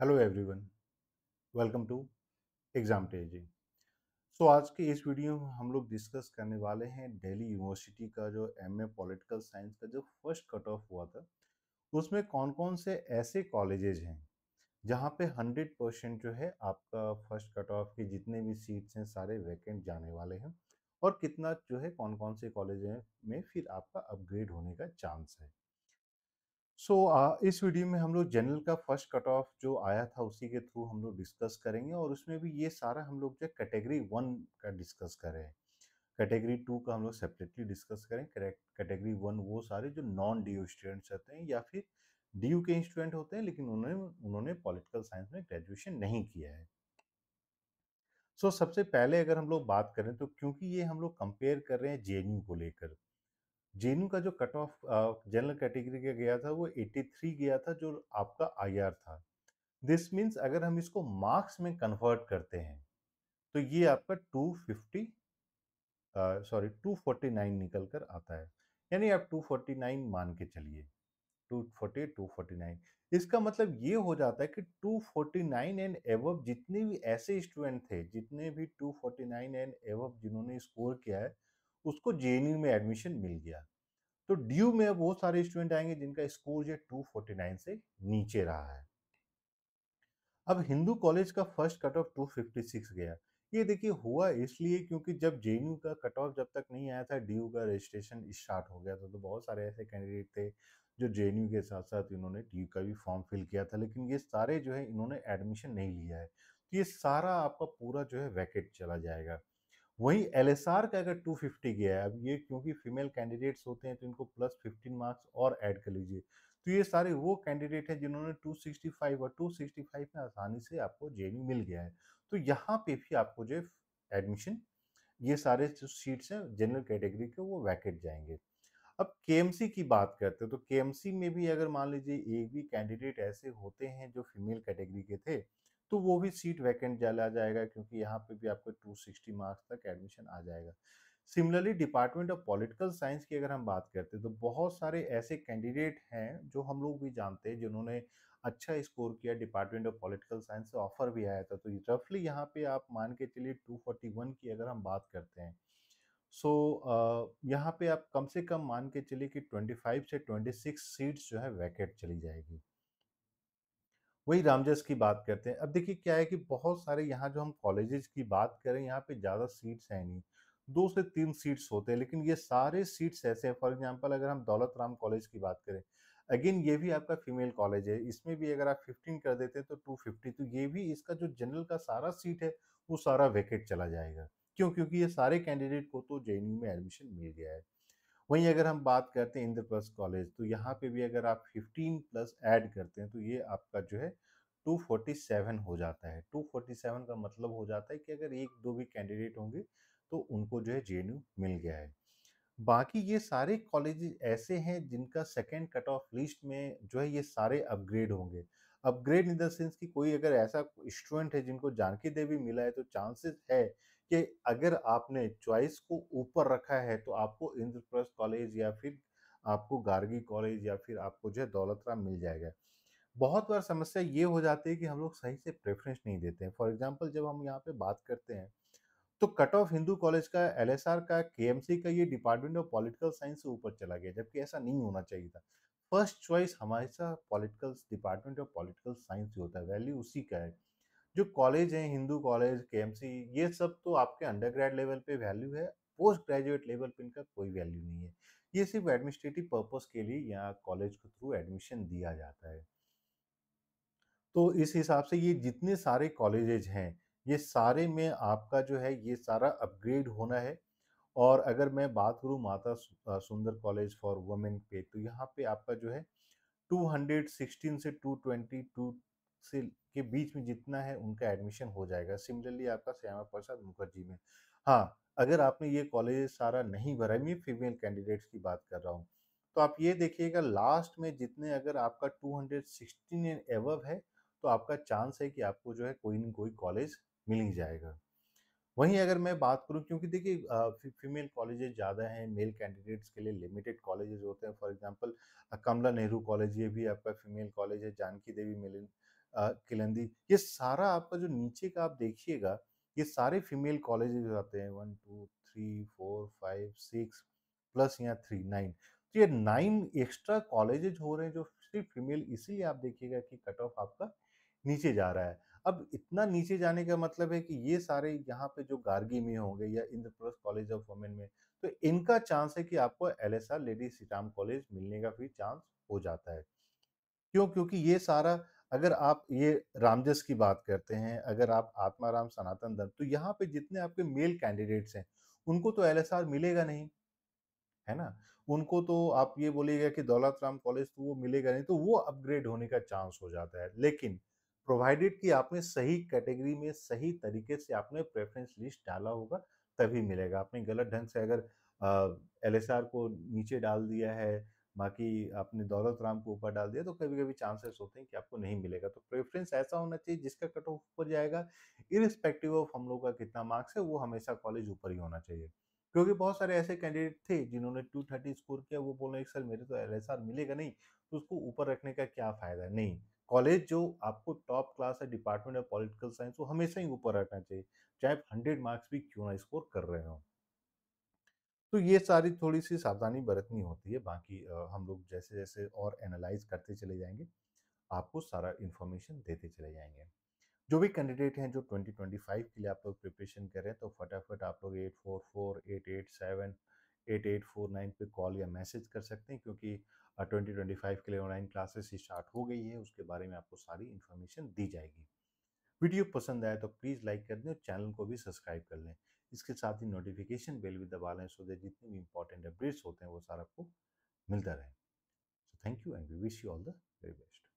Hello everyone, welcome to exam टेजी so, आज के इस वीडियो में हम लोग डिस्कस करने वाले हैं दिल्ली यूनिवर्सिटी का जो एमए पॉलिटिकल साइंस का जो फ़र्स्ट कट ऑफ़ हुआ था, उसमें कौन कौन से ऐसे कॉलेजेज हैं, जहाँ पे 100 परसेंट जो है आपका फ़र्स्ट कट ऑफ़ के जितने भी सीट्स हैं सारे वैकेंट जाने वाले हैं और कितना जो है कौन कौन से कॉलेज में फिर आपका अपग्रेड होने का चांस है। सो so, इस वीडियो में हम लोग जनरल का फ़र्स्ट कट ऑफ़ जो आया था उसी के थ्रू हम लोग डिस्कस करेंगे और उसमें भी ये सारा हम लोग जो कैटेगरी वन का डिस्कस करें कैटेगरी टू का हम लोग सेपरेटली डिस्कस करें कैटेगरी वन वो सारे जो नॉन डी यू स्टूडेंट्स रहते हैं या फिर डी यू के स्टूडेंट होते हैं लेकिन उन्होंने उन्होंने पॉलिटिकल साइंस में ग्रेजुएशन नहीं किया है। सो so, सबसे पहले अगर हम लोग बात करें तो क्योंकि ये हम लोग कंपेयर कर रहे हैं जेएनयू को लेकर जेएनयू का जो कट ऑफ़ जनरल कैटेगरी का गया था, वो 83 गया था, जो आपका आईआर था। दिस मीन्स अगर हम इसको मार्क्स में कन्वर्ट करते हैं तो ये आपका 250 सॉरी 249 निकल कर आता है। यानी आप 249 मान के चलिए। 240 249 इसका मतलब ये हो जाता है कि 249 एंड एवब जितने भी ऐसे स्टूडेंट थे, जितने भी 249 एंड एवब जिन्होंने स्कोर किया है उसको जेएनयू में एडमिशन मिल गया। तो ड्यू में वो सारे स्टूडेंट आएँगे जिनका स्कोर जो टू फोर्टी नाइन से नीचे रहा है। अब हिंदू कॉलेज का फ़र्स्ट कट ऑफ़ 256 गया। ये देखिए हुआ इसलिए क्योंकि जब जेएनयू का कट ऑफ़ जब तक नहीं आया था ड्यू का रजिस्ट्रेशन स्टार्ट हो गया था तो बहुत सारे ऐसे कैंडिडेट थे जो जेएनयू के साथ साथ इन्होंने ड्यू का भी फॉर्म फिल किया था, लेकिन ये सारे जो है इन्होंने एडमिशन नहीं लिया है। तो ये सारा आपका पूरा जो है वैकेट चला जाएगा। वहीं LSR का अगर 250 गया है, अब ये क्योंकि फीमेल कैंडिडेट्स होते हैं तो इनको प्लस 15 मार्क्स और ऐड कर लीजिए। तो ये सारे वो कैंडिडेट हैं जिन्होंने 265 और 265 में आसानी से आपको जे मिल गया है। तो यहाँ पे भी आपको जो एडमिशन, ये सारे जो सीट्स हैं जनरल कैटेगरी के वो वैकेट जाएँगे। अब के की बात करते हैं तो के में भी अगर मान लीजिए एक भी कैंडिडेट ऐसे होते हैं जो फीमेल कैटेगरी के थे तो वो भी सीट वैकेंट चला जाएगा क्योंकि यहाँ पे भी आपको 260 मार्क्स तक एडमिशन आ जाएगा। Similarly department of political science की अगर हम बात करते हैं तो बहुत सारे ऐसे कैंडिडेट हैं जो हम लोग भी जानते हैं जिन्होंने अच्छा स्कोर किया डिपार्टमेंट ऑफ़ पॉलिटिकल साइंस से ऑफ़र भी आया था। तो रफली यहाँ पे आप मान के चलिए 241 की अगर हम बात करते हैं सो so, यहाँ पे आप कम से कम मान के चलिए कि 25 से 26 सीट्स जो है वैकेट चली जाएगी। वही रामजस की बात करते हैं। अब देखिए क्या है कि बहुत सारे यहाँ जो हम कॉलेजेस की बात करें, यहाँ पे ज़्यादा सीट्स हैं नहीं। दो से तीन सीट्स होते हैं, लेकिन ये सारे सीट्स ऐसे हैं। फॉर एग्ज़ाम्पल अगर हम दौलत राम कॉलेज की बात करें, अगेन ये भी आपका फीमेल कॉलेज है, इसमें भी अगर आप 15 कर देते हैं तो 250 तो ये भी इसका जो जनरल का सारा सीट है, वो सारा वैकेट चला जाएगा। क्यों? क्योंकि ये सारे कैंडिडेट को तो जेएनयू में एडमिशन मिल गया है। वहीं अगर हम बात करते हैं इंद्रप्रस्थ कॉलेज तो यहाँ पे भी अगर आप 15 प्लस ऐड करते हैं तो ये आपका जो है 247 हो जाता है। 247 का मतलब हो जाता है कि अगर एक दो भी कैंडिडेट होंगे तो उनको जो है जे मिल गया है। बाकी ये सारे कॉलेज ऐसे हैं जिनका सेकेंड कट ऑफ़ लिस्ट में जो है ये सारे अपग्रेड होंगे। अपग्रेड इन द सेंस कि कोई अगर ऐसा स्टूडेंट है जिनको जानकी देवी मिला है तो चांसेस है कि अगर आपने चॉइस को ऊपर रखा है तो आपको इंद्रप्रस्थ कॉलेज या फिर आपको गार्गी कॉलेज या फिर आपको जो है दौलत राम मिल जाएगा। बहुत बार समस्या ये हो जाती है कि हम लोग सही से प्रेफरेंस नहीं देते हैं। फॉर एग्ज़ाम्पल जब हम यहाँ पे बात करते हैं तो कट ऑफ़ हिंदू कॉलेज का, एलएसआर का के का ये डिपार्टमेंट ऑफ़ पॉलिटिकल साइंस से ऊपर चला गया, जबकि ऐसा नहीं होना चाहिए था। फ़र्स्ट चॉइस हमेशा political department of political science ही होता है, वैल्यू उसी का है। जो कॉलेज हैं, हिंदू कॉलेज के ये सब तो आपके अंडर लेवल पे वैल्यू है, पोस्ट ग्रेजुएट लेवल पे इनका कोई वैल्यू नहीं है। ये सिर्फ़ एडमिनिस्ट्रेटिव पर्पज के लिए यहाँ कॉलेज के थ्रू एडमिशन दिया जाता है। तो इस हिसाब से ये जितने सारे कॉलेजेज हैं, ये सारे में आपका जो है, ये सारा अपग्रेड होना है। और अगर मैं बात करूँ माता सुंदर कॉलेज फॉर वुमेन पे तो यहाँ पे आपका जो है 216 से 222 से के बीच में जितना है उनका एडमिशन हो जाएगा। सिमिलरली आपका श्यामा प्रसाद मुखर्जी में। हाँ अगर आपने ये कॉलेज सारा नहीं भरा, मैं फीमेल कैंडिडेट्स की बात कर रहा हूँ तो आप ये देखिएगा लास्ट में जितने अगर आपका 216 एंड एवव है तो आपका चांस है कि आपको जो है कोई ना कोई कॉलेज मिल ही जाएगा। वहीं अगर मैं बात करूँ, क्योंकि देखिए फीमेल कॉलेजेस ज़्यादा हैं, मेल कैंडिडेट्स के लिए लिमिटेड कॉलेजेस होते हैं। For example Kamla Nehru College, ये भी आपका फीमेल कॉलेज है, जानकी देवी किलंदी। ये सारा आपका जो नीचे का आप देखिएगा, ये सारे फीमेल कॉलेजेस आते हैं, one, two, three, four, five, six, plus यहाँ थ्री, नाइन। तो ये नाइन एक्स्ट्रा कॉलेजेज हो रहे हैं जो सिर्फ़ फीमेल, इसीलिए आप देखिएगा कि कट ऑफ़ आपका नीचे जा रहा है। अब इतना नीचे जाने का मतलब है कि ये सारे यहाँ पे जो गार्गी में होंगे या इंद्रप्रस्थ कॉलेज ऑफ़ वुमेन में तो इनका चांस है कि आपको एल एस आर लेडी सिटाम कॉलेज मिलने का भी चांस हो जाता है। क्यों? क्योंकि ये सारा अगर आप ये रामजस की बात करते हैं, अगर आप आत्माराम सनातन धर्म तो यहाँ पे जितने आपके मेल कैंडिडेट्स हैं, उनको तो एलएसआर मिलेगा नहीं, है ना? उनको तो आप ये बोलिएगा कि दौलत राम कॉलेज तो वो मिलेगा नहीं तो वो अपग्रेड होने का चांस हो जाता है। लेकिन प्रोवाइडेड कि आपने सही कैटेगरी में, सही तरीके से आपने प्रेफरेंस लिस्ट डाला होगा, तभी मिलेगा। आपने गलत ढंग से अगर एलएसआर को नीचे डाल दिया है बाकी आपने दौलत राम को ऊपर डाल दिया तो कभी कभी चांसेस होते हैं कि आपको नहीं मिलेगा। तो प्रेफरेंस ऐसा होना चाहिए जिसका कट ऑफ़ ऊपर जाएगा, इरिस्पेक्टिव ऑफ़ हम लोग का कितना मार्क्स है, वो हमेशा कॉलेज ऊपर ही होना चाहिए। क्योंकि बहुत सारे ऐसे कैंडिडेट थे जिन्होंने टू थर्टी स्कोर किया, वो बोल रहे सर, मेरे तो एलएसआर मिलेगा नहीं तो उसको ऊपर रखने का क्या फ़ायदा है? नहीं, कॉलेज जो आपको टॉप क्लास है, डिपार्टमेंट ऑफ़ पॉलिटिकल साइंस, वो हमेशा ही ऊपर रखना चाहिए, चाहे आप हंड्रेड मार्क्स भी क्यों ना स्कोर कर रहे हो। तो ये सारी थोड़ी सी सावधानी बरतनी होती है, बाकी हम लोग जैसे जैसे और एनालाइज करते चले जाएँगे, आपको सारा इन्फॉर्मेशन देते चले जाएँगे। जो भी कैंडिडेट हैं, जो 2025 के लिए आप लोग प्रिपरेशन कर रहे हैं तो फटाफट आप लोग eight four four, eight eight seven, eight eight four nine पर कॉल या मैसेज कर सकते हैं, क्योंकि ट्वेंटी ट्वेंटी फाइव के लिए ऑनलाइन क्लासेस स्टार्ट हो गई है, उसके बारे में आपको सारी इन्फॉर्मेशन दी जाएगी। वीडियो पसंद आए तो प्लीज़ लाइक कर दें और चैनल को भी सब्सक्राइब कर लें। इसके साथ ही नोटिफिकेशन बेल भी दबा लें सो दैट जितने भी इंपॉर्टेंट अपडेट्स होते हैं वो सारा आपको मिलता रहे। So thank you and we wish you all the very best